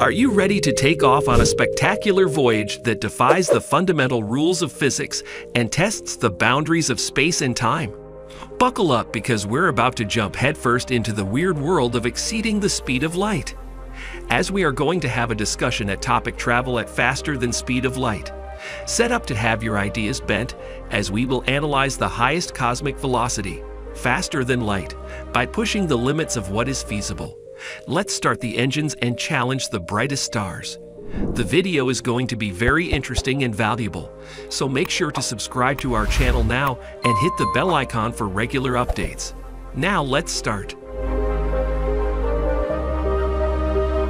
Are you ready to take off on a spectacular voyage that defies the fundamental rules of physics and tests the boundaries of space and time? Buckle up because we're about to jump headfirst into the weird world of exceeding the speed of light. As we are going to have a discussion at topic travel at faster than speed of light, set up to have your ideas bent as we will analyze the highest cosmic velocity, faster than light, by pushing the limits of what is feasible. Let's start the engines and challenge the brightest stars. The video is going to be very interesting and valuable, so make sure to subscribe to our channel now and hit the bell icon for regular updates. Now let's start.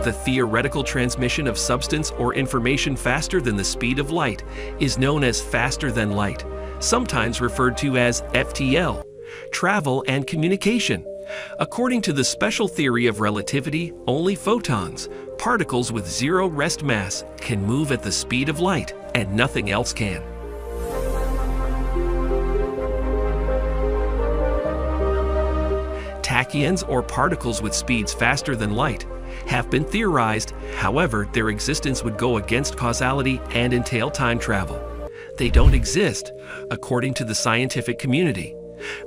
The theoretical transmission of substance or information faster than the speed of light is known as faster than light, sometimes referred to as FTL, travel and communication. According to the special theory of relativity, only photons, particles with zero rest mass, can move at the speed of light, and nothing else can. Tachyons, or particles with speeds faster than light, have been theorized, however, their existence would go against causality and entail time travel. They don't exist, according to the scientific community.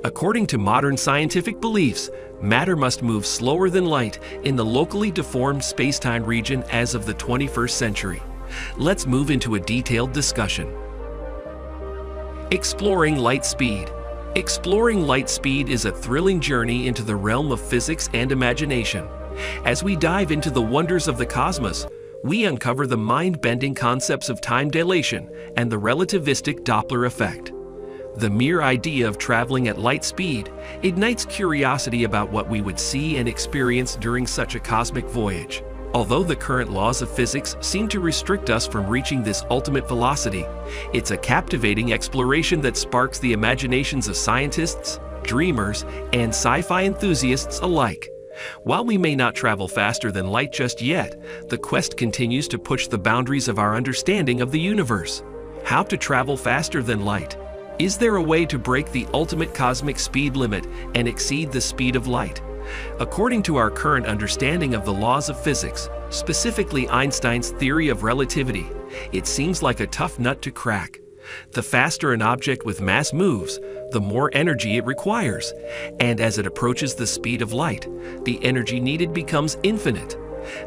According to modern scientific beliefs, matter must move slower than light in the locally deformed spacetime region as of the 21st century. Let's move into a detailed discussion. Exploring light speed. Exploring light speed is a thrilling journey into the realm of physics and imagination. As we dive into the wonders of the cosmos, we uncover the mind-bending concepts of time dilation and the relativistic Doppler effect. The mere idea of traveling at light speed ignites curiosity about what we would see and experience during such a cosmic voyage. Although the current laws of physics seem to restrict us from reaching this ultimate velocity, it's a captivating exploration that sparks the imaginations of scientists, dreamers, and sci-fi enthusiasts alike. While we may not travel faster than light just yet, the quest continues to push the boundaries of our understanding of the universe. How to travel faster than light is there a way to break the ultimate cosmic speed limit and exceed the speed of light? According to our current understanding of the laws of physics, specifically Einstein's theory of relativity, it seems like a tough nut to crack. The faster an object with mass moves, the more energy it requires, and as it approaches the speed of light, the energy needed becomes infinite.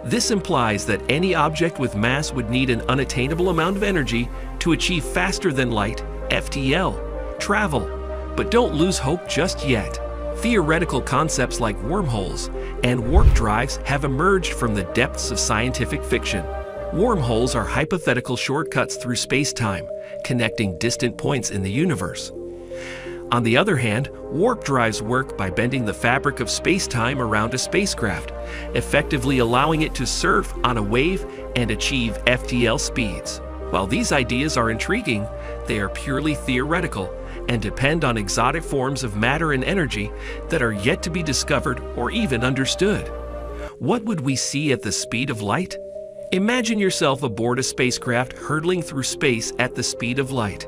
This implies that any object with mass would need an unattainable amount of energy to achieve faster than light FTL, travel. But don't lose hope just yet. Theoretical concepts like wormholes and warp drives have emerged from the depths of scientific fiction. Wormholes are hypothetical shortcuts through space-time, connecting distant points in the universe. On the other hand, warp drives work by bending the fabric of space-time around a spacecraft, effectively allowing it to surf on a wave and achieve FTL speeds. While these ideas are intriguing, they are purely theoretical and depend on exotic forms of matter and energy that are yet to be discovered or even understood. What would we see at the speed of light? Imagine yourself aboard a spacecraft hurtling through space at the speed of light.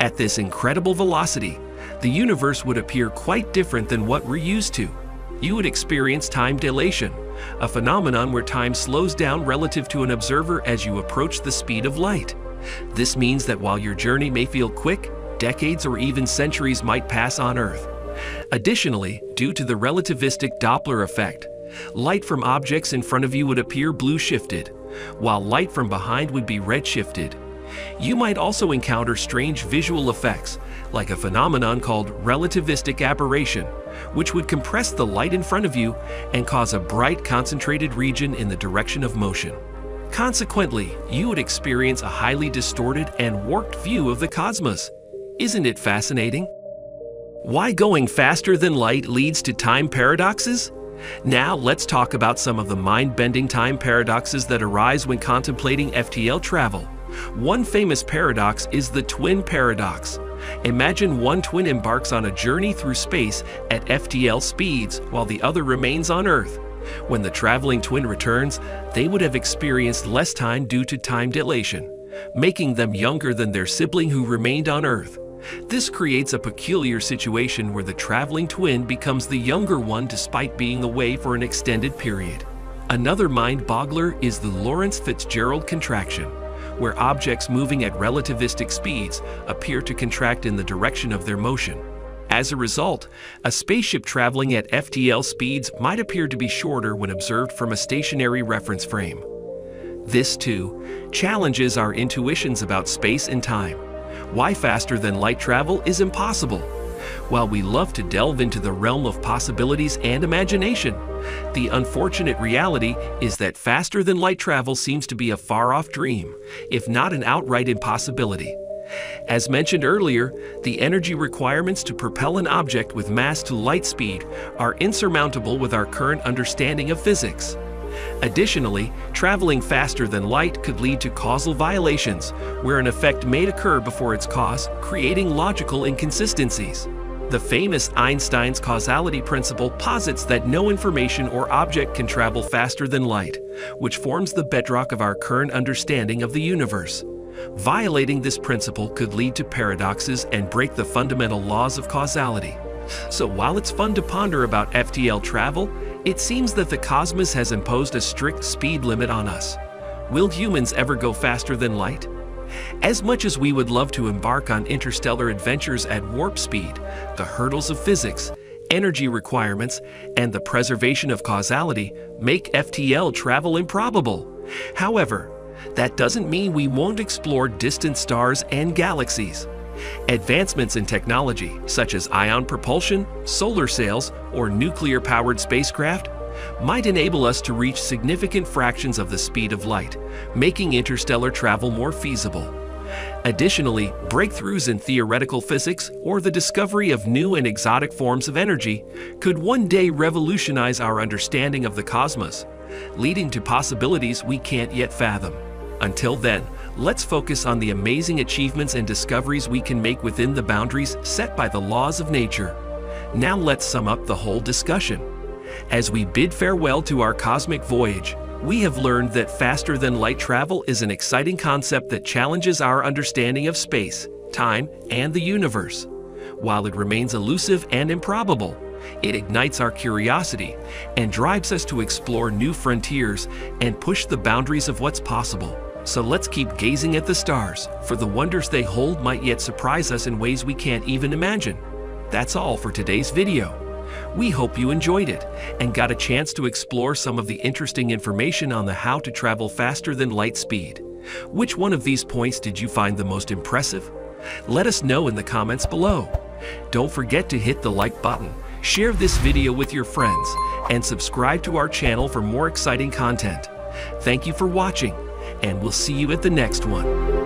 At this incredible velocity, the universe would appear quite different than what we're used to. You would experience time dilation, a phenomenon where time slows down relative to an observer as you approach the speed of light. This means that while your journey may feel quick, decades or even centuries might pass on Earth. Additionally, due to the relativistic Doppler effect, light from objects in front of you would appear blue shifted, while light from behind would be red shifted. You might also encounter strange visual effects, like a phenomenon called relativistic aberration, which would compress the light in front of you and cause a bright concentrated region in the direction of motion. Consequently, you would experience a highly distorted and warped view of the cosmos. Isn't it fascinating? Why going faster than light leads to time paradoxes? Now let's talk about some of the mind-bending time paradoxes that arise when contemplating FTL travel. One famous paradox is the twin paradox. Imagine one twin embarks on a journey through space at FTL speeds while the other remains on Earth. When the traveling twin returns, they would have experienced less time due to time dilation, making them younger than their sibling who remained on Earth. This creates a peculiar situation where the traveling twin becomes the younger one despite being away for an extended period. Another mind boggler is the Lorentz Fitzgerald contraction, where objects moving at relativistic speeds appear to contract in the direction of their motion. As a result, a spaceship traveling at FTL speeds might appear to be shorter when observed from a stationary reference frame. This, too, challenges our intuitions about space and time. Why faster than light travel is impossible. While we love to delve into the realm of possibilities and imagination, the unfortunate reality is that faster than light travel seems to be a far off dream, if not an outright impossibility. As mentioned earlier, the energy requirements to propel an object with mass to light speed are insurmountable with our current understanding of physics. Additionally, traveling faster than light could lead to causal violations, where an effect may occur before its cause, creating logical inconsistencies. The famous Einstein's causality principle posits that no information or object can travel faster than light, which forms the bedrock of our current understanding of the universe. Violating this principle could lead to paradoxes and break the fundamental laws of causality. So while it's fun to ponder about FTL travel, it seems that the cosmos has imposed a strict speed limit on us. Will humans ever go faster than light? As much as we would love to embark on interstellar adventures at warp speed, the hurdles of physics, energy requirements, and the preservation of causality make FTL travel improbable. However, that doesn't mean we won't explore distant stars and galaxies. Advancements in technology, such as ion propulsion, solar sails, or nuclear-powered spacecraft, might enable us to reach significant fractions of the speed of light, making interstellar travel more feasible. Additionally, breakthroughs in theoretical physics or the discovery of new and exotic forms of energy could one day revolutionize our understanding of the cosmos, leading to possibilities we can't yet fathom. Until then, let's focus on the amazing achievements and discoveries we can make within the boundaries set by the laws of nature. Now let's sum up the whole discussion. As we bid farewell to our cosmic voyage, we have learned that faster than light travel is an exciting concept that challenges our understanding of space, time, and the universe. While it remains elusive and improbable, it ignites our curiosity and drives us to explore new frontiers and push the boundaries of what's possible. So let's keep gazing at the stars, for the wonders they hold might yet surprise us in ways we can't even imagine. That's all for today's video. We hope you enjoyed it and got a chance to explore some of the interesting information on the how to travel faster than light speed. Which one of these points did you find the most impressive? Let us know in the comments below. Don't forget to hit the like button, share this video with your friends, and subscribe to our channel for more exciting content. Thank you for watching and we'll see you at the next one.